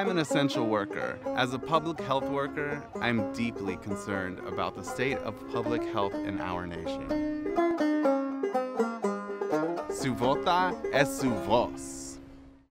I'm an essential worker. As a public health worker, I'm deeply concerned about the state of public health in our nation. Su vota es su voz.